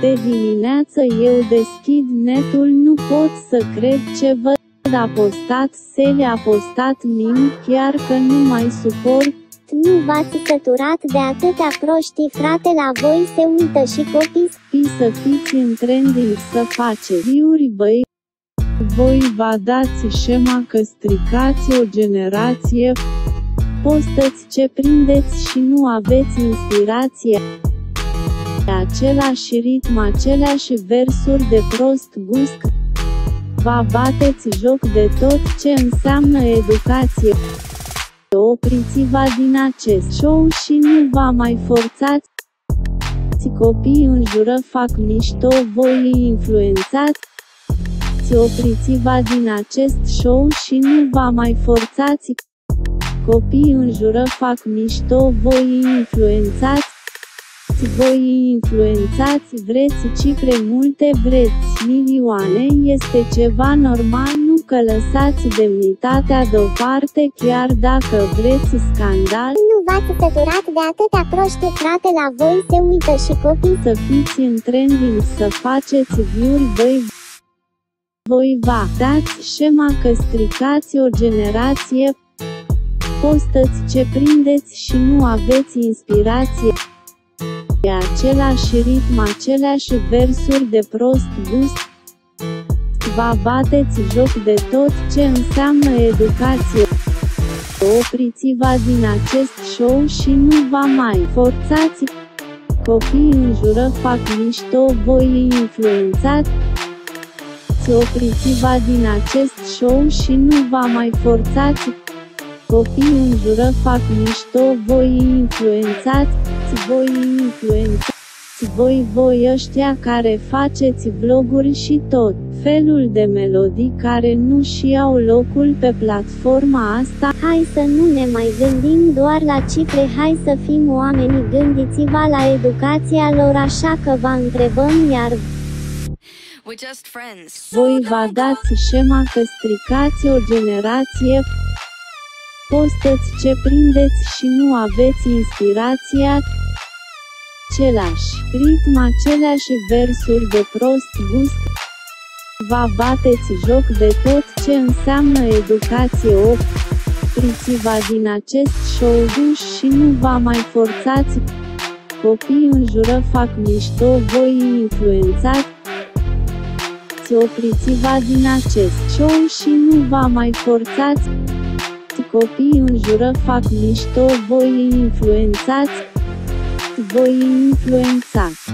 De dimineață eu deschid netul, nu pot să cred ce văd. A postat, Sele a postat Mim, chiar că nu mai suport. Nu v-ați săturat de atâtea proștii frate la voi se uită și copii Fi să fiți în trending să face viuri băi. Voi vă dați șema că stricați o generație. Postăți ce prindeți și nu aveți inspirație. Același ritm, aceleași versuri de prost gust. Va bateți joc de tot ce înseamnă educație. Opriți-vă din acest show și nu va mai forțați. Copii în jură fac mișto, voi îi influențați. Opriți-vă din acest show și nu va mai forțați. Copii în jură fac mișto, voi îi influențați. Voi îi influențați, vreți cifre multe, vreți milioane, este ceva normal, nu că lăsați demnitatea deoparte chiar dacă vreți scandal. Nu v-ați săturat de atâtea proști frate la voi se uită și copii Să fiți în trending, să faceți viuri, băi, voi va dați șema că stricați o generație, postăți ce prindeți și nu aveți inspirație. E același ritm, aceleași versuri de prost gust. Va bateți joc de tot ce înseamnă educație. Opriți-vă din acest show și nu va mai forțați. Copiii în jură fac mișto, voi îi influențați. Opriți-vă din acest show și nu va mai forțați. Copiii în jură fac mișto, voi îi influențați, voi îi influențați. Voi voi ăștia care faceți vloguri și tot felul de melodii care nu și au locul pe platforma asta. Hai să nu ne mai gândim doar la cifre, hai să fim oameni, gândiți-vă la educația lor așa că vă întrebăm iar We're just friends. Voi vă dați șema că stricați o generație, postăți ce prindeți și nu aveți inspirația, același ritm, aceleași versuri de prost gust, va bateți joc de tot ce înseamnă educație opriți-vă din acest show și nu va mai forțați, copiii în jură fac mișto, voi îi influențați, opriți-vă din acest show și nu va mai forțați, copiii în jură fac mișto, voi îi influențați, voi îi influențați.